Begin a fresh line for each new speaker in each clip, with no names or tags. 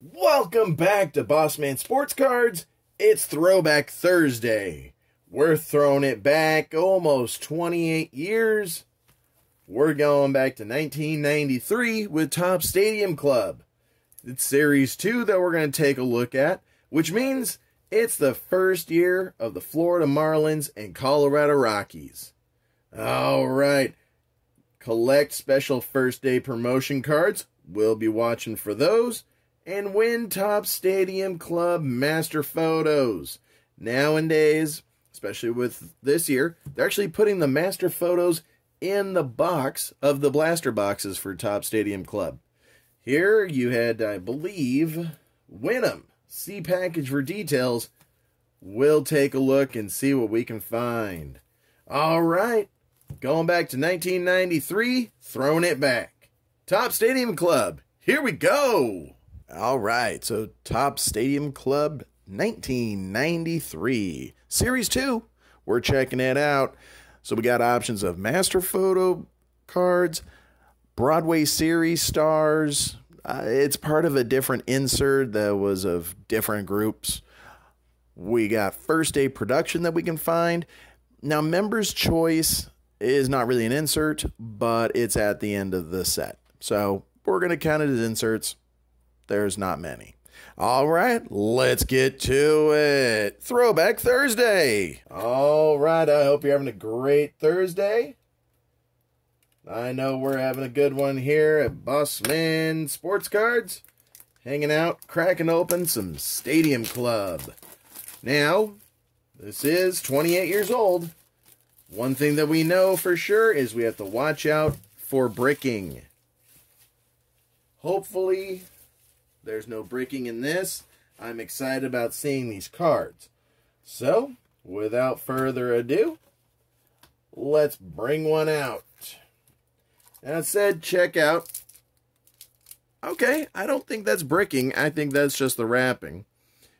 Welcome back to Bossman Sports Cards. It's Throwback Thursday. We're throwing it back almost 28 years. We're going back to 1993 with Topps Stadium Club. It's Series 2 that we're going to take a look at, which means it's the first year of the Florida Marlins and Colorado Rockies. All right. Collect special first day promotion cards. We'll be watching for those and win Topps Stadium Club master photos. Nowadays, especially with this year, they're actually putting the master photos in the box of the blaster boxes for Topps Stadium Club. Here you had, I believe, win them. See package for details. We'll take a look and see what we can find. All right, going back to 1993, throwing it back. Topps Stadium Club, here we go. All right, so Topps Stadium Club 1993, Series 2. We're checking it out. So we got options of master photo cards, Broadway series stars. Uh, it's part of a different insert that was of different groups. We got first day production that we can find. Now, members' choice is not really an insert, but it's at the end of the set. So we're going to count it as inserts. There's not many. All right, let's get to it. Throwback Thursday. All right, I hope you're having a great Thursday. I know we're having a good one here at Bossman Sports Cards. Hanging out, cracking open some Stadium Club. Now, this is 28 years old. One thing that we know for sure is we have to watch out for bricking. Hopefully, there's no breaking in this. I'm excited about seeing these cards. So, without further ado, let's bring one out. And it said check out. Okay, I don't think that's bricking. I think that's just the wrapping.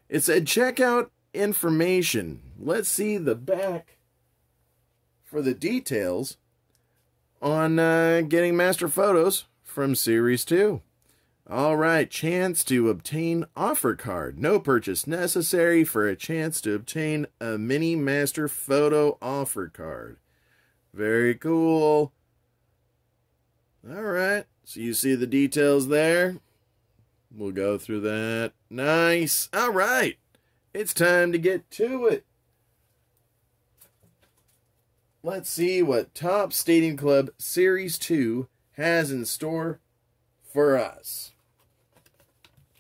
It said check out information. Let's see the back for the details on uh, getting master photos from Series 2. All right, chance to obtain offer card. No purchase necessary for a chance to obtain a mini master photo offer card. Very cool. All right, so you see the details there. We'll go through that. Nice. All right, it's time to get to it. Let's see what Topps Stadium Club Series 2 has in store for us.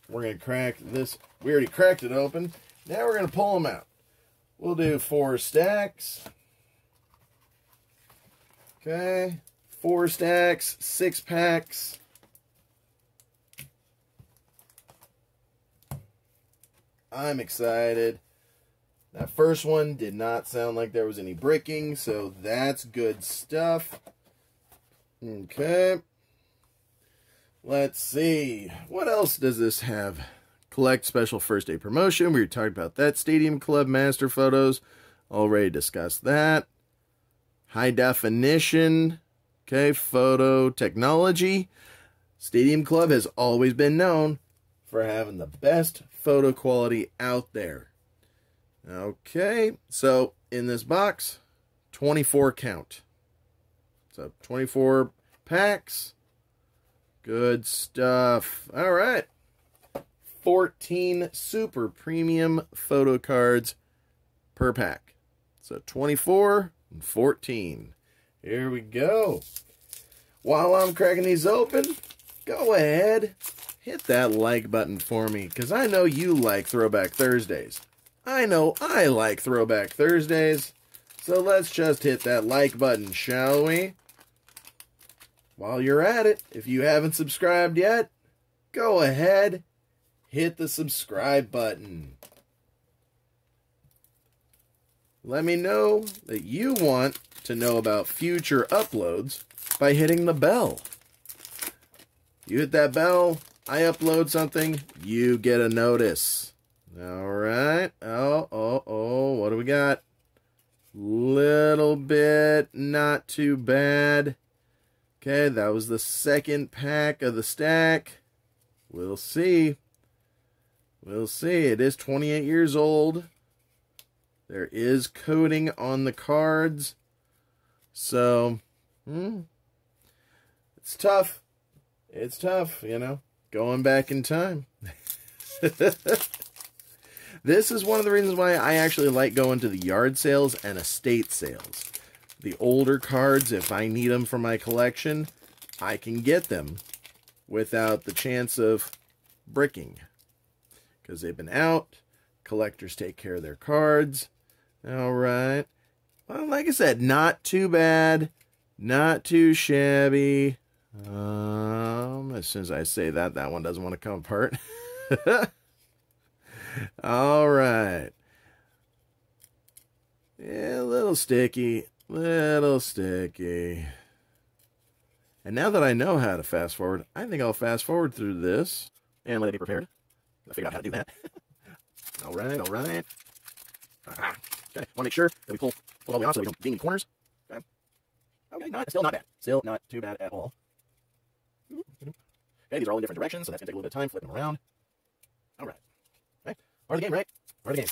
We're going to crack this. We already cracked it open. Now we're going to pull them out. We'll do four stacks. Okay. Four stacks, six packs. I'm excited. That first one did not sound like there was any bricking, so that's good stuff. Okay. Let's see. What else does this have? Collect special first day promotion. We were talking about that. Stadium Club master photos. Already discussed that. High definition. Okay, photo technology. Stadium Club has always been known for having the best photo quality out there. Okay, so in this box, 24 count. So 24 packs. Good stuff. All right. 14 super premium photo cards per pack. So 24 and 14. Here we go. While I'm cracking these open, go ahead, hit that like button for me, because I know you like Throwback Thursdays. I know I like Throwback Thursdays. So let's just hit that like button, shall we? While you're at it, if you haven't subscribed yet, go ahead, hit the subscribe button. Let me know that you want to know about future uploads by hitting the bell. You hit that bell, I upload something, you get a notice. All right. Oh, oh, oh, what do we got? Little bit, not too bad. Okay, that was the second pack of the stack. We'll see. We'll see. It is 28 years old. There is coating on the cards. So, hmm, it's tough. It's tough, you know, going back in time. this is one of the reasons why I actually like going to the yard sales and estate sales. The older cards, if I need them for my collection, I can get them without the chance of bricking. Because they've been out, collectors take care of their cards. All right. Well, like I said, not too bad, not too shabby. Um, as soon as I say that, that one doesn't want to come apart. All right. Yeah, a little sticky, little sticky. And now that I know how to fast forward, I think I'll fast forward through this and let it be prepared. I figured out how to do that. all right, all right. Okay, want to make sure that we pull, pull all the way off so we don't ding any corners. Okay, okay, not, still not bad. Still not too bad at all. Okay, these are all in different directions, so that's going to take a little bit of time flipping them around. All right. Okay, part of the game, right? Part of the game.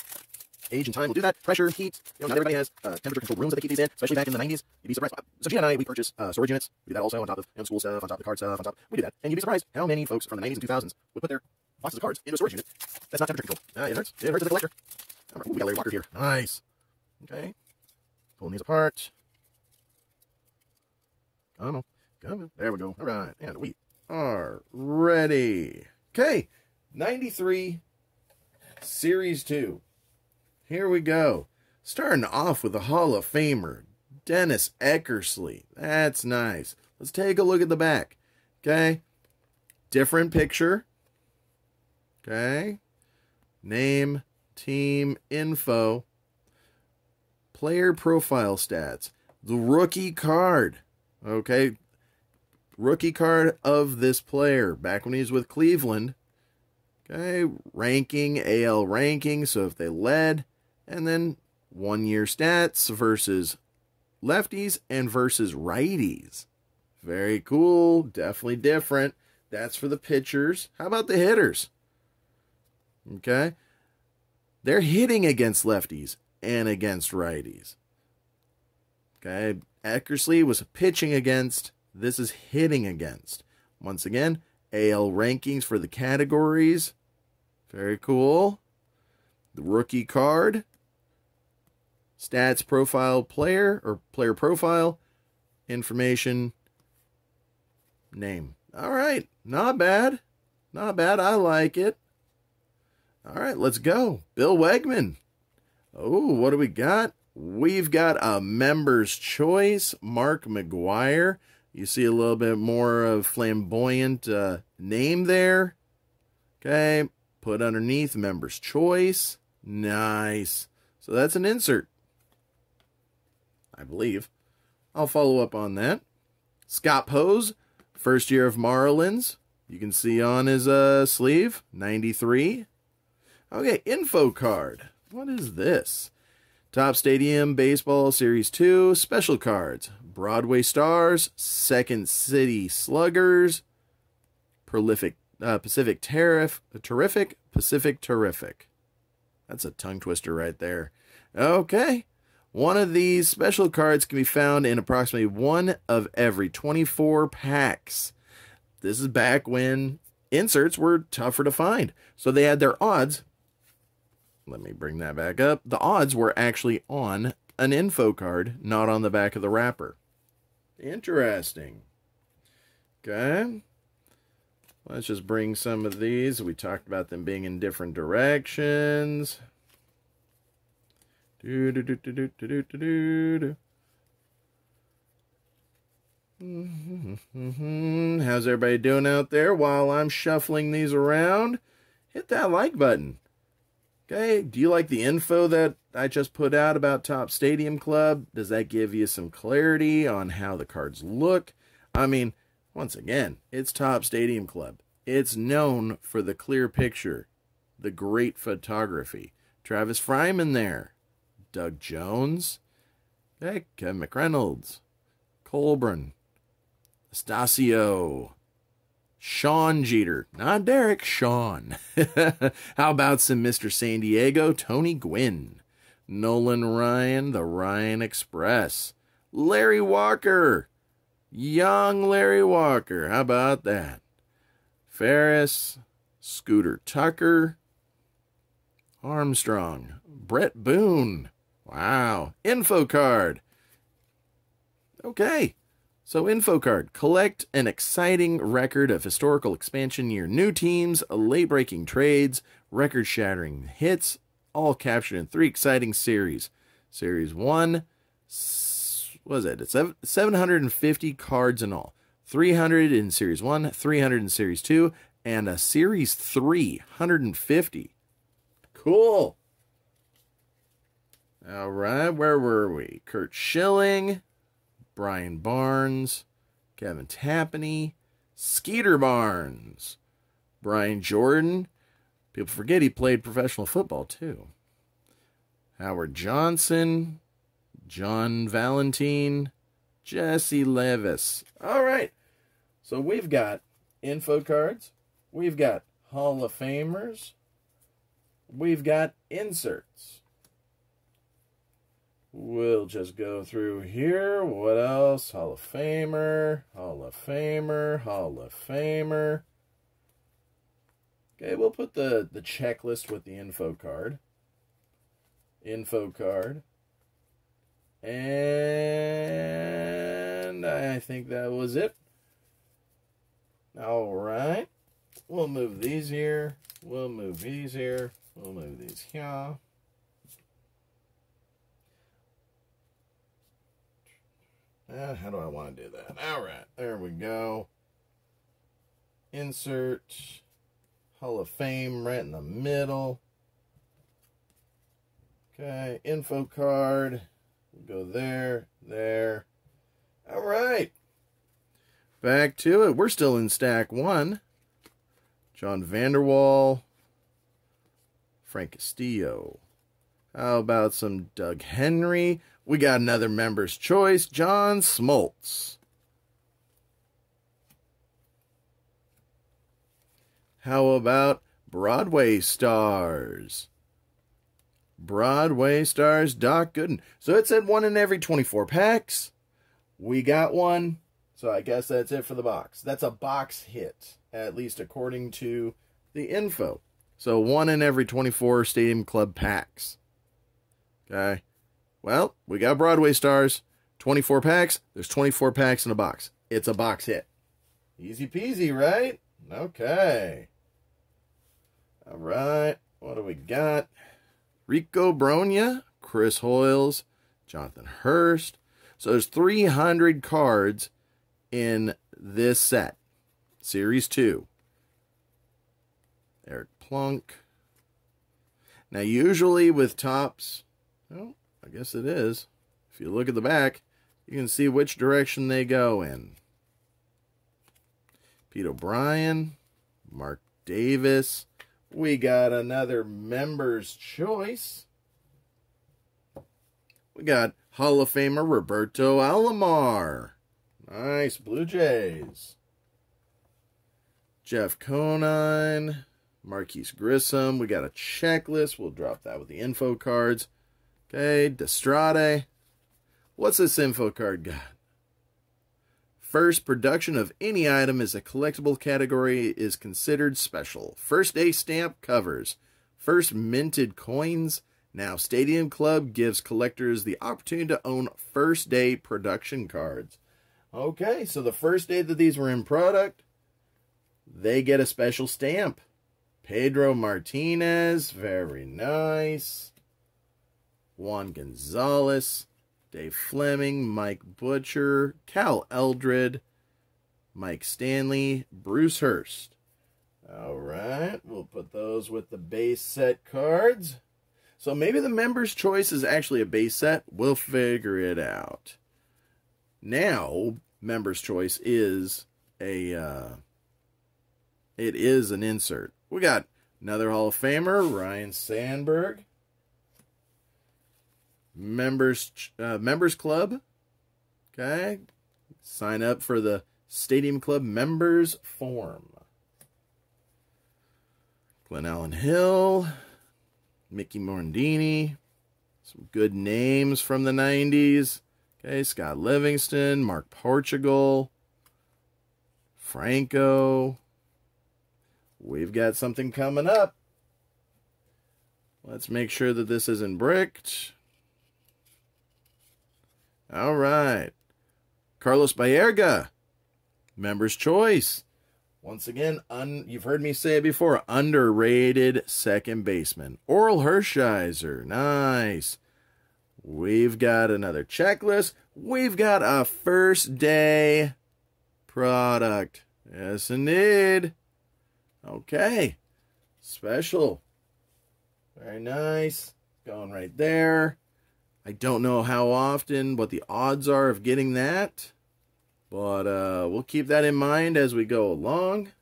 Age and time will do that. Pressure, heat. You know, not everybody has uh, temperature-controlled rooms that they keep these in, especially back in the 90s. You'd be surprised. So Gina and I, we purchase uh, storage units. We do that also on top of you know, school stuff, on top of card stuff, on top. We do that. And you'd be surprised how many folks from the 90s and 2000s would put their boxes of cards into a storage unit. That's not temperature controlled. Uh, it hurts. It hurts as a collector. Ooh, we got Larry Walker here. Nice. Okay. Pulling these apart. Come on. Come on. There we go. All right. And we are ready. Okay. 93 Series 2. Here we go. Starting off with the Hall of Famer, Dennis Eckersley. That's nice. Let's take a look at the back. Okay. Different picture. Okay. Name, team, info, player profile stats, the rookie card. Okay. Rookie card of this player back when he was with Cleveland. Okay. Ranking, AL ranking. So if they led, and then one year stats versus lefties and versus righties. Very cool. Definitely different. That's for the pitchers. How about the hitters? Okay. They're hitting against lefties and against righties. Okay. Eckersley was pitching against. This is hitting against. Once again, AL rankings for the categories. Very cool. The rookie card stats profile player or player profile information name. All right, not bad. Not bad. I like it. All right, let's go. Bill Wegman. Oh, what do we got? We've got a member's choice, Mark McGwire. You see a little bit more of flamboyant uh, name there. Okay, put underneath member's choice. Nice. So that's an insert. I believe. I'll follow up on that. Scott Pose, first year of Marlins. You can see on his uh, sleeve, 93. Okay, info card. What is this? Topps Stadium Baseball Series 2 special cards. Broadway Stars, Second City Sluggers, Prolific uh, Pacific Tariff, Terrific, Pacific Terrific. That's a tongue twister right there. Okay. One of these special cards can be found in approximately one of every 24 packs. This is back when inserts were tougher to find. So they had their odds. Let me bring that back up. The odds were actually on an info card, not on the back of the wrapper. Interesting. Okay. Let's just bring some of these. We talked about them being in different directions. Do, do, do, do, do, do, do, do, do. How's everybody doing out there while I'm shuffling these around? Hit that like button. Okay, do you like the info that I just put out about Topps Stadium Club? Does that give you some clarity on how the cards look? I mean, once again, it's Topps Stadium Club. It's known for the clear picture, the great photography. Travis Fryman there. Doug Jones, okay, Kevin McReynolds, Colburn, Estacio, Shawn Jeter. Not Derek, Sean. How about some Mr. San Diego, Tony Gwynn? Nolan Ryan, the Ryan Express. Larry Walker. Young Larry Walker. How about that? Ferris, Scooter Tucker, Armstrong, Bret Boone. Wow. Info card. Okay. So, info card. Collect an exciting record of historical expansion year new teams, late breaking trades, record shattering hits, all captured in three exciting series. Series 1, was it? It's 750 cards in all. 300 in Series 1, 300 in Series 2, and a Series 3, 150. Cool. All right, where were we? Curt Schilling, Brian Barnes, Kevin Tapani, Skeeter Barnes, Brian Jordan. People forget he played professional football too. Howard Johnson, John Valentin, Jesse Levis. All right. So we've got info cards, we've got Hall of Famers, we've got inserts. We'll just go through here. What else? Hall of Famer, Hall of Famer, Hall of Famer. Okay, we'll put the, the checklist with the info card. Info card. And I think that was it. All right. We'll move these here. We'll move these here. We'll move these here. Uh, how do I want to do that? All right, there we go. Insert Hall of Fame right in the middle. Okay, info card. We'll go there, there. All right. Back to it. We're still in stack one. John Vander Wal, Frank Castillo. How about some Doug Henry? We got another member's choice, John Smoltz. How about Broadway stars? Broadway stars, Doc Gooden. So it said one in every 24 packs. We got one. So I guess that's it for the box. That's a box hit, at least according to the info. So one in every 24 Stadium Club packs. Okay. Well, we got Broadway stars, 24 packs. There's 24 packs in a box. It's a box hit. Easy peasy, right? Okay. All right. What do we got? Rico Brogna, Chris Hoiles, Jonathan Hurst. So there's 300 cards in this set. Series 2. Eric Plunk. Now, usually with Topps, well, I guess it is. If you look at the back, you can see which direction they go in. Pete O'Brien, Mark Davis. We got another member's choice. We got Hall of Famer Roberto Alomar. Nice Blue Jays. Jeff Conine, Marquis Grissom. We got a checklist. We'll drop that with the info cards. Okay, Destrade. What's this info card got? First production of any item as a collectible category is considered special. First day stamp covers. First minted coins. Now, Stadium Club gives collectors the opportunity to own first day production cards. Okay, so the first day that these were in product, they get a special stamp. Pedro Martinez, very nice. Juan Gonzalez, Dave Fleming, Mike Butcher, Cal Eldred, Mike Stanley, Bruce Hurst. All right, we'll put those with the base set cards. So maybe the member's choice is actually a base set. We'll figure it out. Now, member's choice is a uh, it is an insert. We got another Hall of Famer, Ryne Sandberg members uh, members club. Okay, sign up for the Stadium Club members form. Glenallen Hill, Mickey Morandini, some good names from the 90s. Okay, Scott Livingstone, Mark Portugal, Franco. We've got something coming up. Let's make sure that this isn't bricked. All right. Carlos Baerga, member's choice. Once again, un, you've heard me say it before, underrated second baseman. Orel Hershiser, nice. We've got another checklist. We've got a first day product. Yes, indeed. Okay. Special. Very nice. Going right there. I don't know how often, what the odds are of getting that. But uh, we'll keep that in mind as we go along.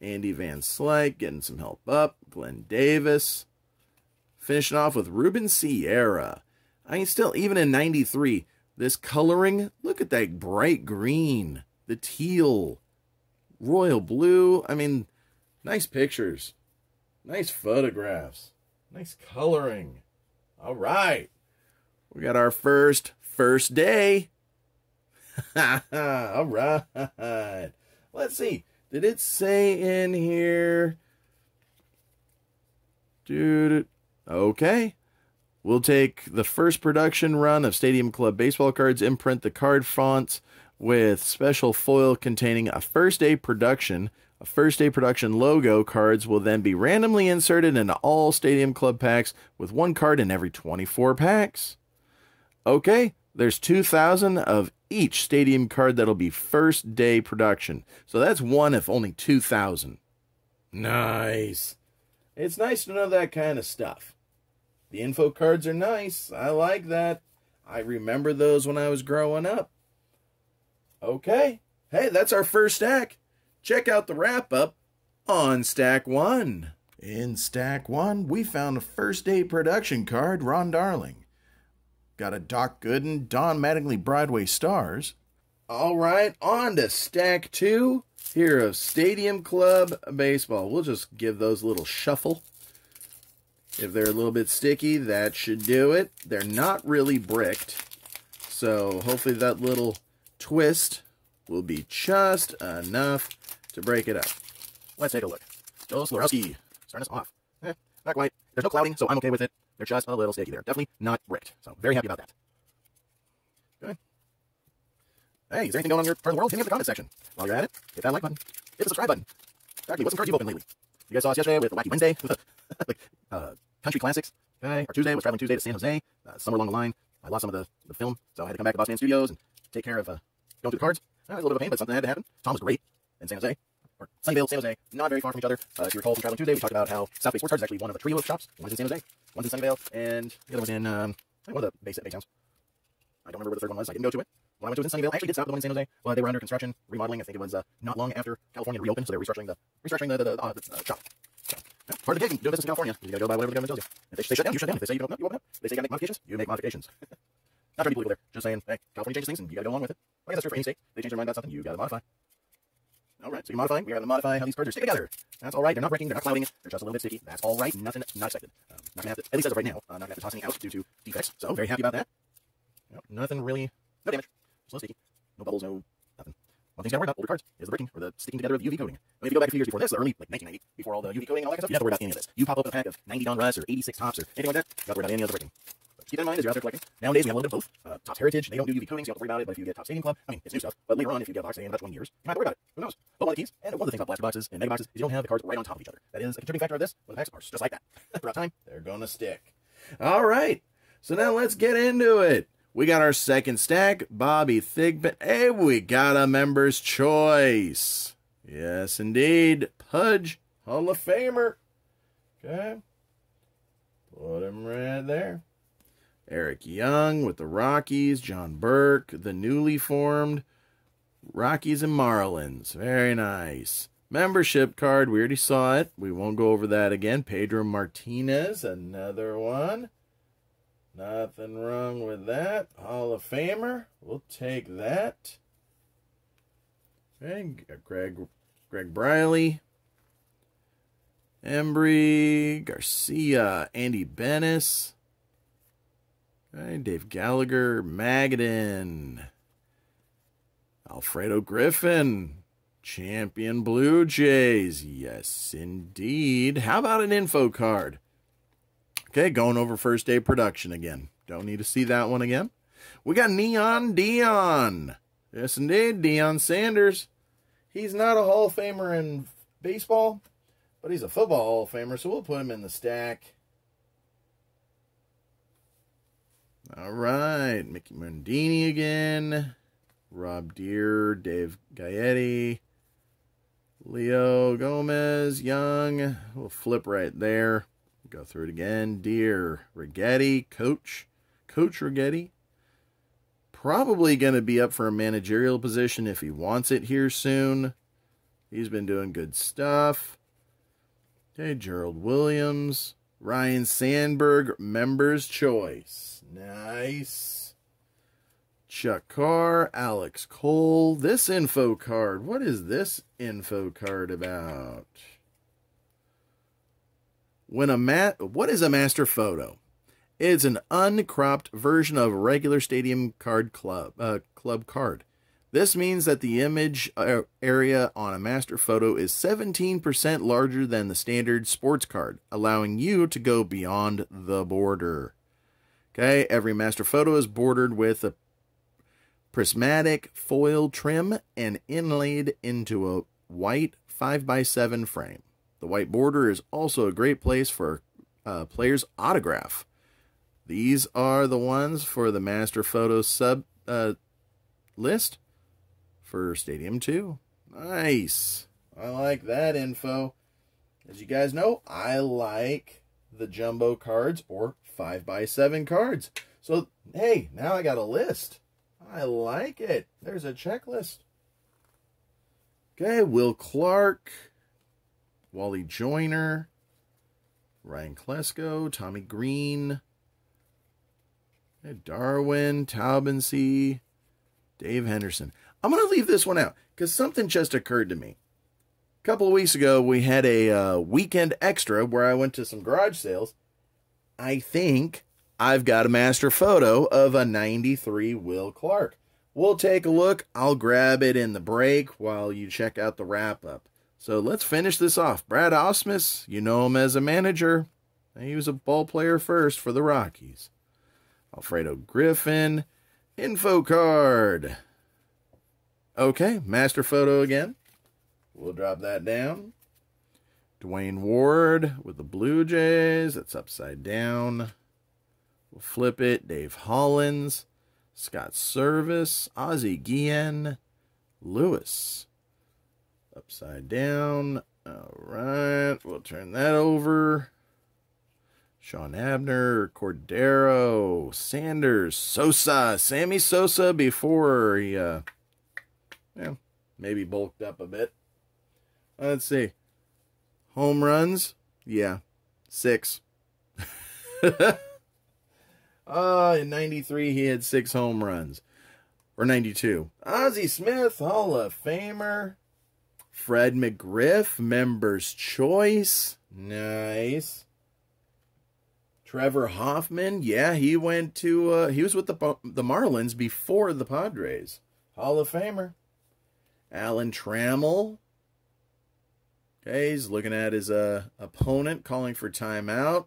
Andy Van Slyke getting some help up. Glenn Davis. Finishing off with Ruben Sierra. I mean, still, even in 93, this coloring, look at that bright green, the teal, royal blue. I mean, nice pictures, nice photographs, nice coloring. All right. We got our first first day. All right. Let's see. Did it say in here? Dude. Okay. We'll take the first production run of Stadium Club baseball cards, imprint the card fonts with special foil containing a first day production. A first day production logo cards will then be randomly inserted into all Stadium Club packs with one card in every 24 packs. Okay, there's 2,000 of each Stadium card that'll be first day production. So that's one if only 2,000. Nice. It's nice to know that kind of stuff. The info cards are nice. I like that. I remember those when I was growing up. Okay. Hey, that's our first stack. Check out the wrap up on Stack 1. In Stack 1, we found a first day production card, Ron Darling. Got a Doc Gooden, Don Mattingly Broadway Stars. All right, on to Stack 2. Here of Stadium Club Baseball. We'll just give those a little shuffle. If they're a little bit sticky, that should do it. They're not really bricked, so hopefully that little twist will be just enough to break it up. Let's take a look. Joe Slusarski, starting us off. Eh, not quite. There's no clouding, so I'm okay with it. They're just a little sticky. They're definitely not bricked, so very happy about that. Okay. Hey, is there anything going on in your part of the world? Hit me in the comment section. While you're at it, hit that like button. Hit the subscribe button. Exactly, what's some cards you've opened lately? You guys saw us yesterday with the Wacky Wednesday, like uh, Country Classics. Okay, our Tuesday was Traveling Tuesday to San Jose. Uh, somewhere along the line, I lost some of the, the film, so I had to come back to Boss Man Studios and take care of uh, going through the cards. Uh, it was a little bit of pain, but something had to happen. Tom was great in San Jose. Or Sunnyvale, San Jose, not very far from each other. Uh, if you recall from Traveling Tuesday, we talked about how South Bay Sports Cards is actually one of a trio of shops. One's in San Jose, one's in Sunnyvale, and the other was in um, one of the base, base towns. I don't remember where the third one was. I didn't go to it. When I went to it in Sunnyvale. I actually did stop at the one in San Jose, but they were under construction, remodeling. I think it was uh, not long after California reopened, so they were restructuring the restructuring the, the, the, uh, the uh, shop. Yeah, part of the gig, doing business in California. You gotta go by whatever the government tells you. If they, they shut down, you shut down. If they say you don't open up, you open up. If they say you gotta make modifications, you make modifications. not trying to be political there. Just saying, hey, California changes things and you gotta go along with it. I guess that's true for any state. They change their mind about something, you gotta modify. All right, so you're modifying. We're going to modify how these cards are stick together. That's all right. They're not breaking. They're not clouding. They're just a little bit sticky. That's all right. Nothing not expected. Um, not gonna have to. At least as of right now, uh, not gonna have to toss any out due to defects. So very happy about that. Nothing really. No damage. Just a little sticky. No bubbles. No nothing. One thing's got to worry about older cards is the breaking or the sticking together of the UV coating. I mean, if you go back a few years before this, the early like 1990, before all the UV coating and all that stuff, you don't have to worry about any of this. You pop open a pack of 90 Donruss or 86 Topps or anything like that, you don't have to worry about any of the breaking. Keep that in mind as you're out there collecting. Nowadays, we have a little bit of both. Uh, Heritage, they don't do UV coatings, you don't have to worry about it. But if you get Topps Stadium Club, I mean, it's new stuff. But later on, if you get a box, say in about 20 years, you might have to worry about it. Who knows? But one of the keys, and one of the things about blaster boxes and mega boxes, is you don't have the cards right on top of each other. That is a contributing factor of this. When the packs are just like that. Throughout time, they're going to stick. All right. So now let's get into it. We got our second stack, Bobby Thigpen. Hey, we got a member's choice. Yes, indeed. Pudge, Hall of Famer. Okay. Put him right there. Eric Young with the Rockies. John Burke, the newly formed Rockies and Marlins. Very nice. Membership card, we already saw it. We won't go over that again. Pedro Martinez, another one. Nothing wrong with that. Hall of Famer. We'll take that. Okay, uh, Greg Greg Briley. Embry, Garcia, Andy Benes. Okay, Dave Gallagher, Magadan, Alfredo Griffin, Champion Blue Jays. Yes, indeed. How about an info card? Okay, going over first day production again. Don't need to see that one again. We got Neon Deion. Yes, indeed. Deion Sanders. He's not a Hall of Famer in baseball, but he's a football Hall of Famer, so we'll put him in the stack. All right. Mickey Morandini again. Rob Deer, Dave Gaetti, Leo Gomez, Young. We'll flip right there. Go through it again. Deer, Righetti, Coach, Coach Righetti. Probably going to be up for a managerial position if he wants it here soon. He's been doing good stuff. Okay, Gerald Williams, Ryne Sandberg, Members Choice. Nice. Chuck Carr, Alex Cole. This info card. What is this info card about? When a mat, what is a master photo? It's an uncropped version of a regular stadium card club uh, club card. This means that the image uh, area on a master photo is 17% larger than the standard sports card, allowing you to go beyond the border. Okay, every master photo is bordered with a prismatic foil trim and inlaid into a white 5x7 frame. The white border is also a great place for a uh, player's autograph. These are the ones for the master photo sub uh, list for Stadium 2. Nice. I like that info. As you guys know, I like the jumbo cards or 5 by 7 cards. So, hey, now I got a list. I like it. There's a checklist. Okay, Will Clark, Wally Joyner, Ryan Klesko, Tommy Greene, Darwin, Taubensee, Dave Henderson. I'm going to leave this one out because something just occurred to me. A couple of weeks ago, we had a uh, weekend extra where I went to some garage sales. I think I've got a master photo of a 93 Will Clark. We'll take a look. I'll grab it in the break while you check out the wrap up. So let's finish this off. Brad Ausmus, you know him as a manager. He was a ball player first for the Rockies. Alfredo Griffin, info card. Okay, master photo again. We'll drop that down. Duane Ward with the Blue Jays. That's upside down. We'll flip it. Dave Hollins. Scott Servais. Ozzie Guillen. Lewis. Upside down. All right. We'll turn that over. Shawn Abner, Cordero, Sanders, Sosa, Sammy Sosa before he uh, yeah, maybe bulked up a bit. Let's see. Home runs? Yeah, six. uh, in 93, he had six home runs. Or 92. Ozzie Smith, Hall of Famer. Fred McGriff, Members' Choice. Nice. Trevor Hoffman, yeah, he went to, uh, he was with the, the Marlins before the Padres. Hall of Famer. Alan Trammell. Okay, he's looking at his uh, opponent, calling for timeout.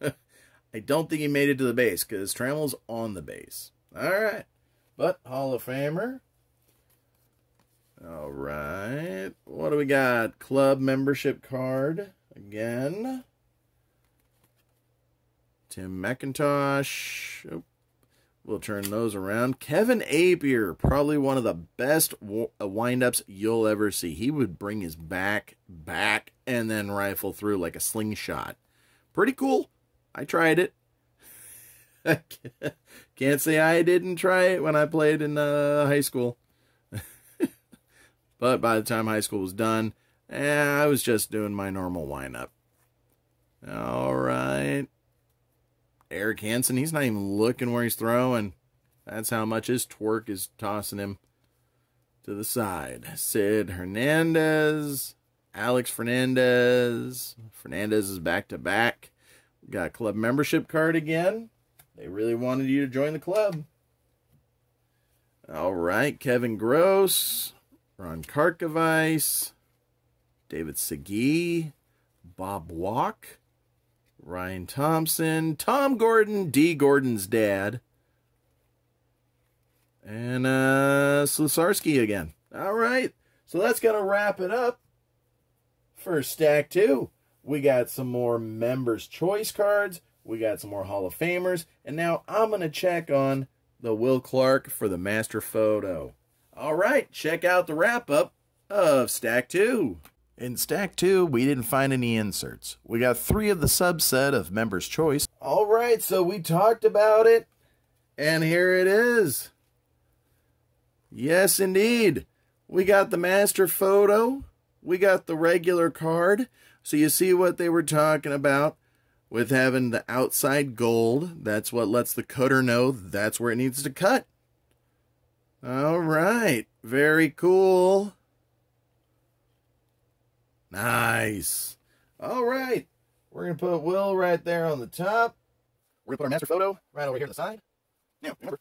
I don't think he made it to the base because Trammell's on the base. All right. But Hall of Famer. All right. What do we got? Club membership card again. Tim McIntosh. We'll turn those around. Kevin Appier, probably one of the best uh, windups you'll ever see. He would bring his back back and then rifle through like a slingshot. Pretty cool. I tried it. Can't say I didn't try it when I played in uh, high school. but by the time high school was done, eh, I was just doing my normal windup. All right. Erik Hanson, he's not even looking where he's throwing. That's how much his twerk is tossing him. to the side. Sid Fernandez, Alex Fernandez. Fernandez is back to back. Got club membership card again. They really wanted you to join the club. All right, Kevin Gross, Ron Karkovice, David Segui, Bob Walk, Ryan Thompson, Tom Gordon, Dee Gordon's dad, and uh, Slusarski again. All right, so that's going to wrap it up for stack two. We got some more members' choice cards. We got some more Hall of Famers. And now I'm going to check on the Will Clark for the master photo. All right, check out the wrap up of stack two. In stack two, we didn't find any inserts. We got three of the subset of members' choice. All right, so we talked about it, and here it is. Yes, indeed. We got the master photo. We got the regular card. So you see what they were talking about with having the outside gold. That's what lets the cutter know that's where it needs to cut. All right. Very cool. Nice. All right. We're going to put Will right there on the top. We're going to put our master photo right over here to the side. Now, remember,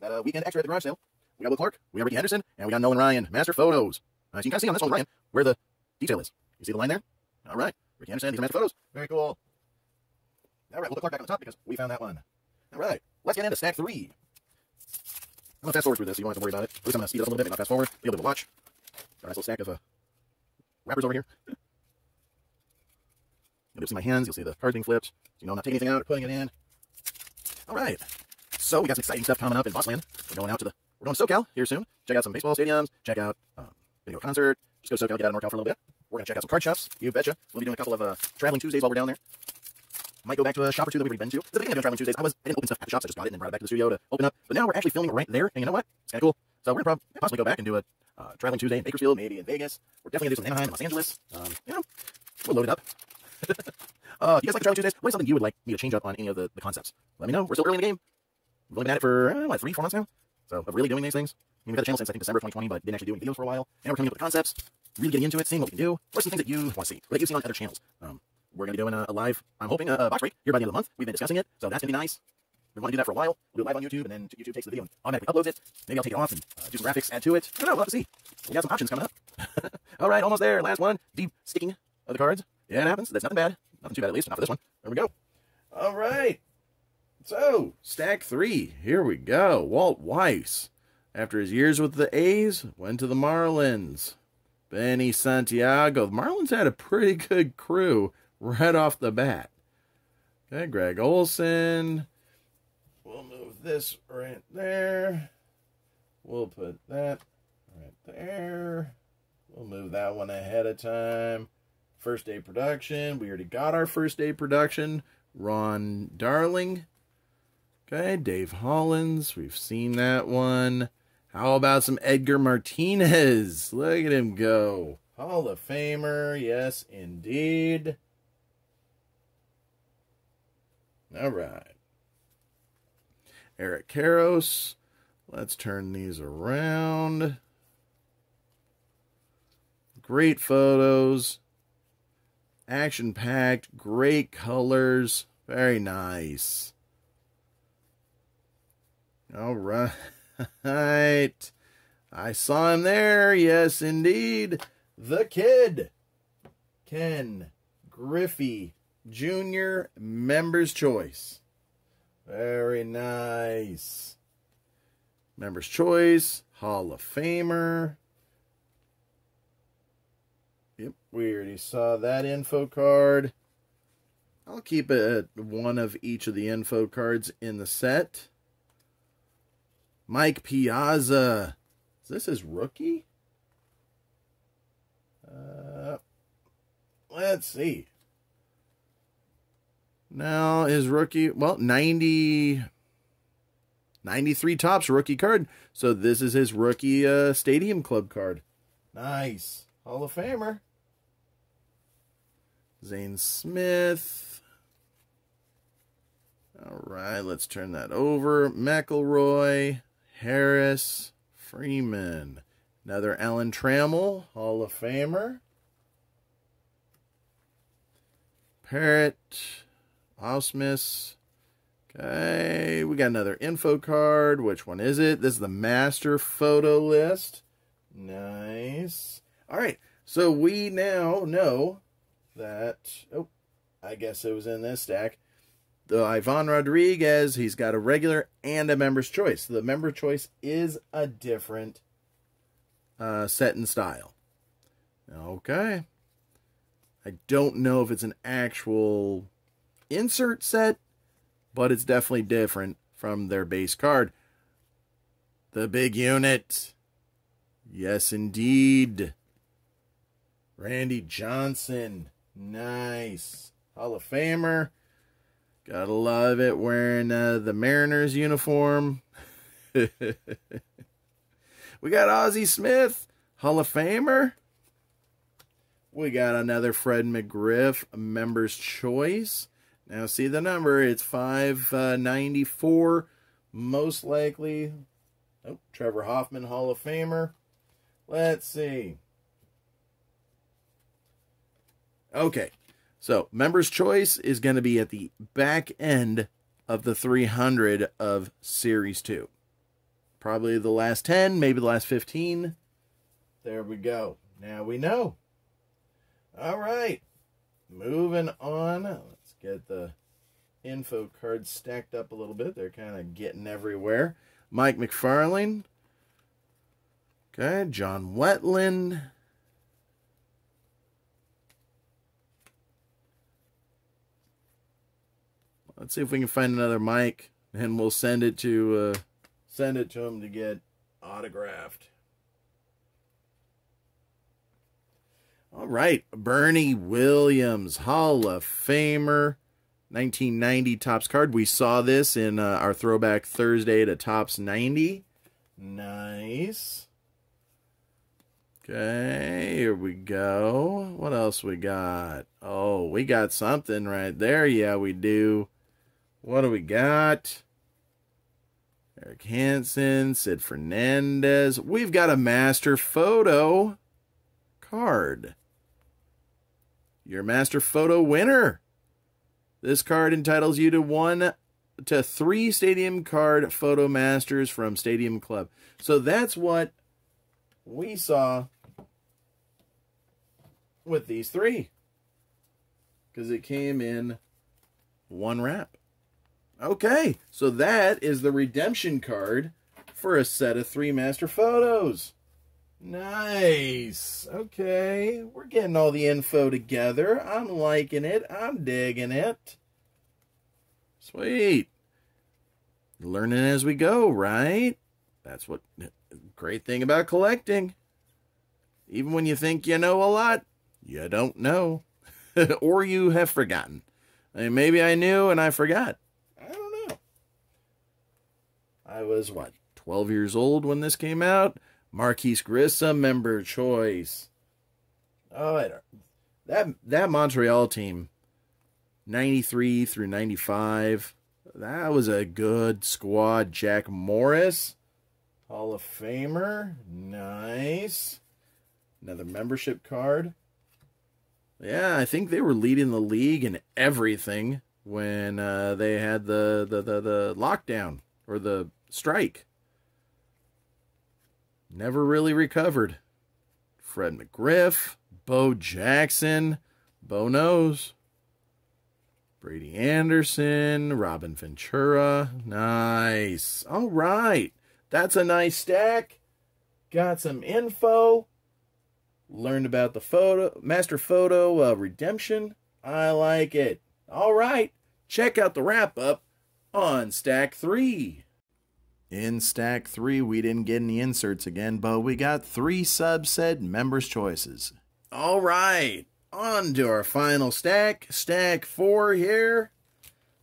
that uh, weekend extra at the garage sale. We got Will Clark, we got Rickey Henderson, and we got Nolan Ryan. Master photos. Uh, so you can kind of see on this one, Ryan, where the detail is. You see the line there? All right. Rickey Henderson, these are master photos. Very cool. All right, we'll put Clark back on the top because we found that one. All right, let's get into stack three. I'm going to fast forward through this so you don't have to worry about it. At least I'm going to speed up a little bit, not fast forward. Be able to watch. Got a nice little stack of uh, wrappers over here. You'll see my hands. You'll see the cards being flipped. You know, I'm not taking anything out or putting it in. All right. So we got some exciting stuff coming up in Bossland. We're going out to the, we're going to SoCal here soon. Check out some baseball stadiums. Check out um, video concert. Just go to SoCal, get out of NorCal for a little bit. We're going to check out some card shops. You betcha. We'll be doing a couple of uh, traveling Tuesdays while we're down there. Might go back to a shop or two that we've already been to. At the beginning of Traveling Tuesdays, I was I didn't open stuff at the shops. I just got it and then brought it back to the studio to open up. But now we're actually filming right there, and you know what? It's kind of cool. So we're gonna possibly go back and do a uh, Traveling Tuesday in Bakersfield, maybe in Vegas. We're definitely gonna do some Anaheim, Los Angeles. Um, you know, we'll load it up. uh, you guys like Traveling Tuesdays? What is something you would like me to change up on any of the, the concepts? Let me know. We're still early in the game. We've only been at it for uh, what three, four months now. So of really doing these things. I mean, we've had the channel since I think December 2020, but didn't actually do any videos for a while. And we're coming up with the concepts, really getting into it, seeing what we can do. What are some things that you want to see, or that you've seen on other channels? Um, we're going to be doing a, a live, I'm hoping, a, a, box break here by the end of the month. We've been discussing it, so that's going to be nice. We want to do that for a while. We'll do it live on YouTube, and then YouTube takes the video and automatically uploads it. Maybe I'll take it off and uh, do some graphics, add to it. I don't know, we'll have to see. We got some options coming up. All right, almost there. Last one. Deep sticking of the cards. Yeah, it happens. That's nothing bad. Nothing too bad, at least. Not for this one. There we go. All right. So, stack three. Here we go. Walt Weiss. After his years with the A's, went to the Marlins. Benny Santiago. The Marlins had a pretty good crew right off the bat. Okay, Greg Olson. We'll move this right there. We'll put that right there. We'll move that one ahead of time. First day production. We already got our first day production. Ron Darling. Okay, Dave Hollins. We've seen that one. How about some Edgar Martinez? Look at him go. Hall of Famer. Yes, indeed. All right. Eric Karros. Let's turn these around. Great photos. Action packed. Great colors. Very nice. All right. I saw him there. Yes, indeed. The kid. Ken Griffey Junior Members Choice. Very nice. Members Choice, Hall of Famer. Yep, we already saw that info card. I'll keep it one of each of the info cards in the set. Mike Piazza. Is this his rookie? Uh, let's see. Now his rookie, well, 90, 93 Topps rookie card. So this is his rookie uh, Stadium Club card. Nice. Hall of Famer. Zane Smith. All right, let's turn that over. McElroy, Harris, Freeman. Another Alan Trammell, Hall of Famer. Parrot, miss. Okay, we got another info card. Which one is it? This is the master photo list. Nice. All right, so we now know that. Oh, I guess it was in this stack. The Ivan Rodriguez, he's got a regular and a member's choice. The member choice is a different uh, set and style. Okay. I don't know if it's an actual insert set, but it's definitely different from their base card. The big unit. Yes, indeed. Randy Johnson. Nice. Hall of Famer. Gotta love it wearing uh, the Mariners uniform. we got Ozzie Smith, Hall of Famer. We got another Fred McGriff, a member's choice. Now, see the number, it's 594. Uh, most likely, oh, Trevor Hoffman, Hall of Famer. Let's see. Okay, so member's choice is going to be at the back end of the 300 of Series 2. Probably the last 10, maybe the last 15. There we go. Now we know. All right. Moving on. Get the info cards stacked up a little bit. They're kind of getting everywhere. Mike Macfarlane. Okay. John Wetteland. Let's see if we can find another mic, and we'll send it to uh, send it to him to get autographed. All right, Bernie Williams, Hall of Famer, 1990 Topps card. We saw this in uh, our throwback Thursday to Topps 90. Nice. Okay, here we go. What else we got? Oh, we got something right there. Yeah, we do. What do we got? Erik Hanson, Sid Fernandez. We've got a master photo card. Your master photo winner. This card entitles you to one to three stadium card photo masters from Stadium Club. So that's what we saw with these three. Because it came in one wrap. Okay, so that is the redemption card for a set of three master photos. Nice. Okay, we're getting all the info together. I'm liking it. I'm digging it. Sweet. Learning as we go, right? That's what great thing about collecting. Even when you think you know a lot, you don't know. or you have forgotten. I mean, maybe I knew and I forgot. I don't know. I was, what, 12 years old when this came out? Marquis Grissom, member choice. Oh, that, that Montreal team, 93 through 95, that was a good squad. Jack Morris, Hall of Famer. Nice. Another membership card. Yeah, I think they were leading the league in everything when uh, they had the, the, the, the lockdown or the strike. Never really recovered. Fred McGriff, Bo Jackson, Bo knows. Brady Anderson, Robin Ventura. Nice. All right. That's a nice stack. Got some info. Learned about the photo, master photo uh, redemption. I like it. All right. Check out the wrap up on stack three. In stack three, we didn't get any inserts again, but we got three subset members' choices. All right, on to our final stack, stack four here.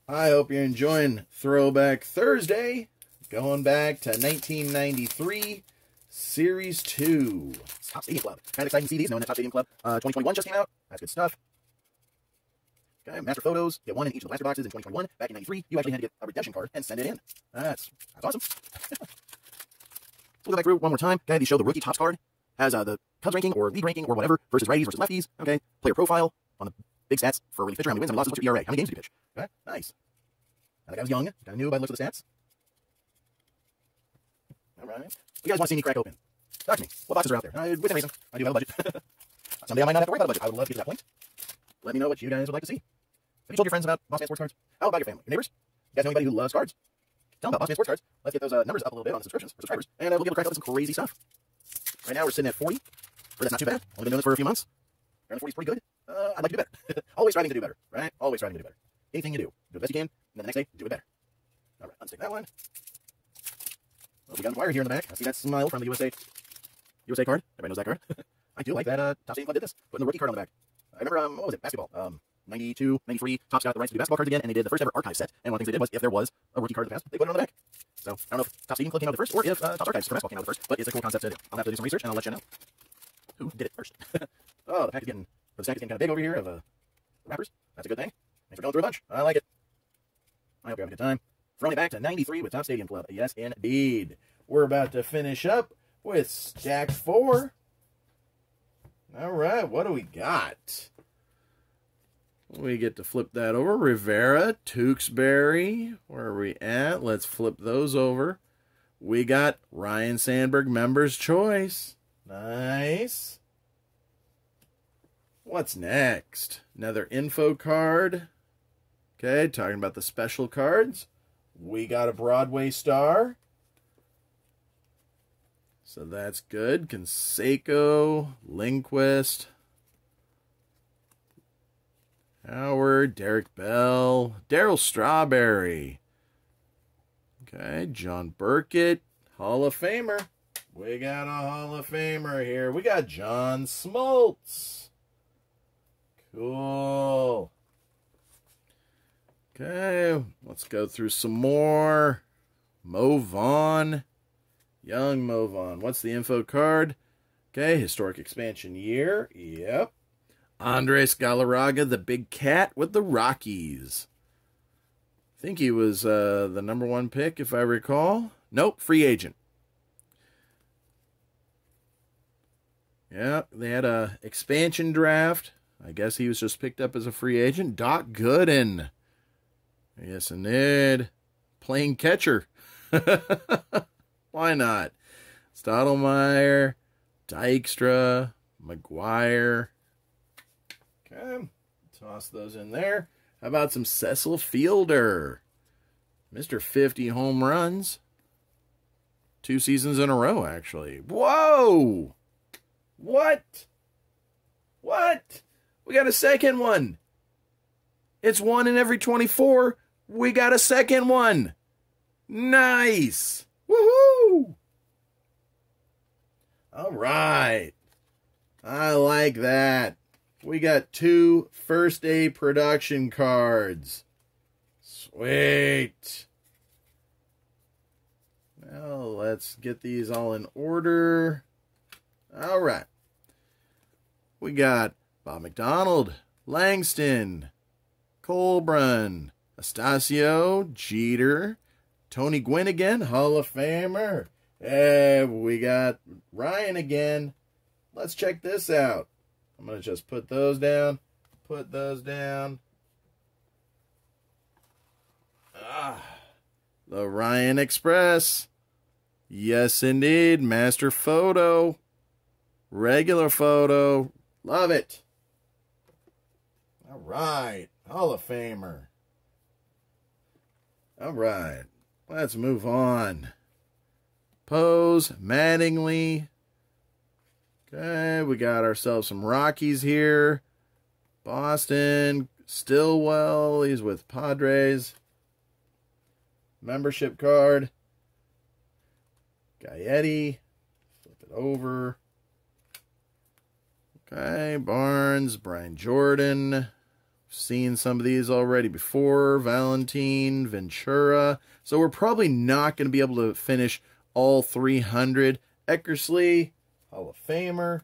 I hope you're enjoying Throwback Thursday, going back to 1993, Series 2. Topps Stadium Club. Kind of exciting CDs, these, knowing Topps Stadium Club uh, 2021 just came out. That's good stuff. Okay, master photos. Get one in each of the blaster boxes in 2021. Back in 93, you actually had to get a redemption card and send it in. That's, that's awesome. so we'll go back through one more time. Okay, these show the rookie Topps card. has uh, the Cubs ranking or league ranking or whatever versus righties versus lefties. Okay, player profile on the big stats for relief pitcher, how many wins, how many losses, what's your ERA, how many games do you pitch? Okay, nice. I think I was young, of new by the looks of the stats. All right. You guys want to see me crack open? Talk to me. What boxes are out there? Uh, within reason. I do have a budget. Someday I might not have to worry about a budget. I would love to get to that point. Let me know what you guys would like to see. You told your friends about Boss Man Sports Cards? How about your family? Your neighbors? You guys know anybody who loves cards? Tell them about Boss Man Sports Cards. Let's get those uh, numbers up a little bit on the subscriptions for subscribers, and uh, we'll be able to crack open some crazy stuff. Right now we're sitting at 40, but that's not too bad. Only been doing this for a few months. Apparently 40 is pretty good. Uh, I'd like to do better. Always striving to do better, right? Always striving to do better. Anything you do, do the best you can, and then the next day, do it better. All right, unstick that one. Oh, we got McGwire here in the back. I see that smile from the USA USA card. Everybody knows that card. I do like that. Uh, Topps Stadium Club did this, putting the rookie card on the back. I remember, um, what was it? Basketball. Um, 92, 93. Topps got the rights to do basketball cards again, and they did the first ever archive set. And one of the things they did was, if there was a rookie card in the past, they put it on the back. So I don't know if Topps Stadium Club came out the first, or if uh, Topps Archives for basketball came out first, but it's a cool concept to do. I'll have to do some research, and I'll let you know who did it first. oh, the pack is getting, the stack is getting kind of big over here of uh, wrappers. That's a good thing. Thanks for going through a bunch. I like it. I hope you're having a good time. Throwing it back to 93 with Topps Stadium Club. Yes, indeed. We're about to finish up with stack four. All right, what do we got? We get to flip that over. Rivera, Tewksbury. Where are we at? Let's flip those over. We got Ryne Sandberg, Members Choice. Nice. What's next? Another info card. Okay, talking about the special cards. We got a Broadway star. So that's good. Canseco, Lindquist, Howard, Derek Bell, Darryl Strawberry. Okay, John Burkett, Hall of Famer. We got a Hall of Famer here. We got John Smoltz. Cool. Okay, let's go through some more. Mo Vaughn. Young Mo Vaughn. What's the info card? Okay, historic expansion year. Yep. Andres Galarraga, the big cat with the Rockies. I think he was uh, the number one pick, if I recall. Nope, free agent. Yeah, they had a expansion draft. I guess he was just picked up as a free agent. Doc Gooden. Yes, indeed. Playing catcher. Why not? Stottlemyre, Dykstra, McGwire. Okay, toss those in there. How about some Cecil Fielder? Mr. 50 home runs. Two seasons in a row, actually. Whoa! What? What? We got a second one. It's one in every 24. We got a second one. Nice. Woohoo! All right. I like that. We got two first day production cards. Sweet. Well, let's get these all in order. All right. We got Bob McDonald, Langston, Colbrunn, Astacio, Jeter, Tony Gwynn again, Hall of Famer. And we got Ryan again. Let's check this out. I'm going to just put those down, put those down. Ah, the Ryan Express. Yes, indeed. Master photo. Regular photo. Love it. All right. Hall of Famer. All right. Let's move on. Pose, Mattingly. Okay, we got ourselves some Rockies here. Boston, Stillwell, he's with Padres. Membership card. Gaetti. Flip it over. Okay, Barnes, Brian Jordan. Seen some of these already before. Valentin, Ventura. So we're probably not going to be able to finish all 300. Eckersley, Hall of Famer.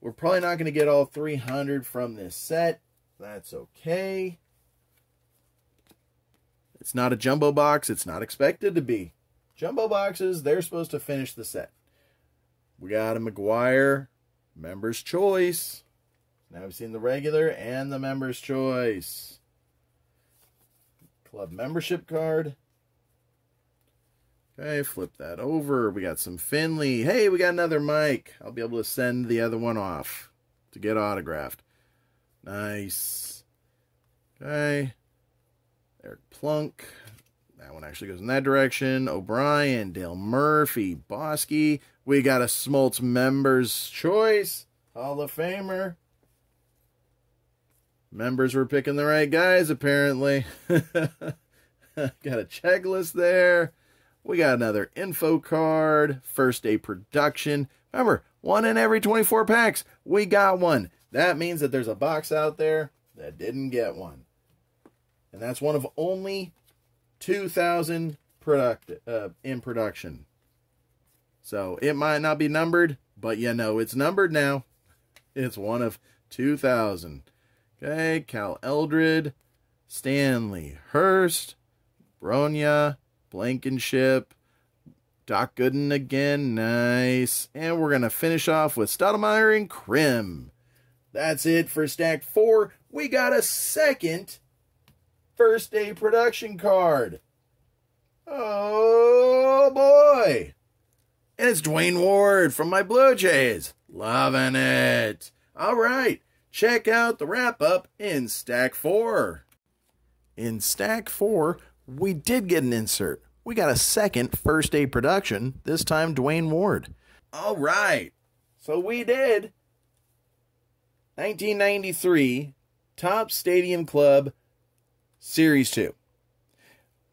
We're probably not going to get all 300 from this set. That's okay. It's not a jumbo box. It's not expected to be. Jumbo boxes, they're supposed to finish the set. We got a McGwire Members Choice. Now we've seen the regular and the Members Choice. Club membership card. Okay, flip that over. We got some Finley. Hey, we got another Mike. I'll be able to send the other one off to get autographed. Nice. Okay. Eric Plunk. That one actually goes in that direction. O'Brien, Dale Murphy, Boskie. We got a Smoltz Members Choice. Hall of Famer. Members were picking the right guys, apparently. got a checklist there. We got another info card. First day production. Remember, one in every 24 packs. We got one. That means that there's a box out there that didn't get one. And that's one of only 2,000 product, uh, in production. So it might not be numbered, but you know it's numbered now. It's one of 2,000. Okay, Cal Eldred, Stanley Hurst, Bronya, Blankenship, Doc Gooden again, nice. And we're going to finish off with Stottlemyre and Krim. That's it for stack four. We got a second first day production card. Oh boy. And it's Duane Ward from my Blue Jays. Loving it. All right. Check out the wrap up in stack four. In stack four, we did get an insert. We got a second first day production, this time Duane Ward. All right. So we did 1993 Topps Stadium Club Series 2.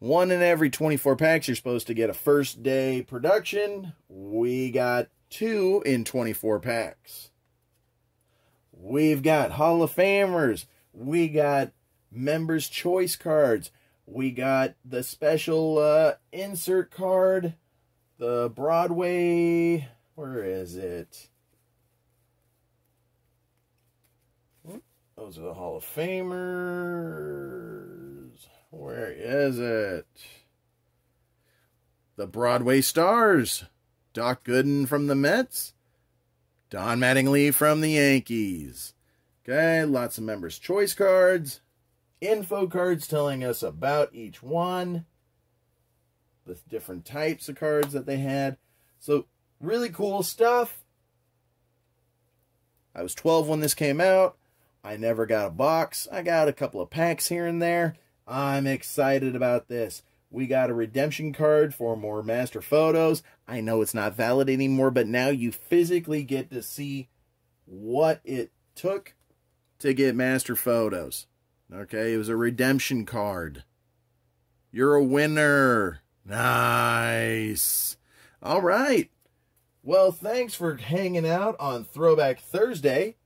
One in every 24 packs, you're supposed to get a first day production. We got two in 24 packs. We've got Hall of Famers. We got Members' Choice cards. We got the special uh, insert card. The Broadway. Where is it? Those are the Hall of Famers. Where is it? The Broadway Stars. Doc Gooden from the Mets. Don Mattingly from the Yankees. Okay, lots of members' choice cards. Info cards telling us about each one. The different types of cards that they had. So, really cool stuff. I was 12 when this came out. I never got a box. I got a couple of packs here and there. I'm excited about this. We got a redemption card for more master photos. I know it's not valid anymore, but now you physically get to see what it took to get master photos. Okay, it was a redemption card. You're a winner. Nice. All right. Well, thanks for hanging out on Throwback Thursday.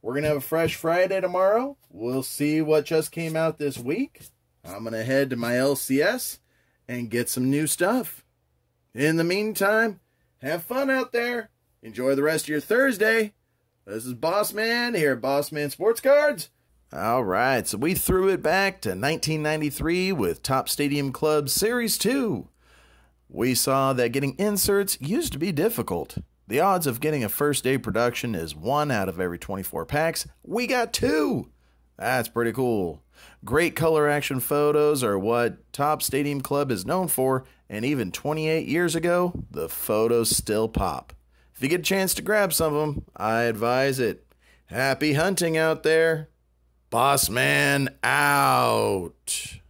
We're going to have a fresh Friday tomorrow. We'll see what just came out this week. I'm going to head to my LCS and get some new stuff. In the meantime, have fun out there. Enjoy the rest of your Thursday. This is Boss Man here at Boss Man Sports Cards. All right, so we threw it back to 1993 with Topps Stadium Club Series 2. We saw that getting inserts used to be difficult. The odds of getting a first day production is 1 out of every 24 packs. We got 2! That's pretty cool. Great color action photos are what Topps Stadium Club is known for, and even 28 years ago, the photos still pop. If you get a chance to grab some of them, I advise it. Happy hunting out there. Boss Man out.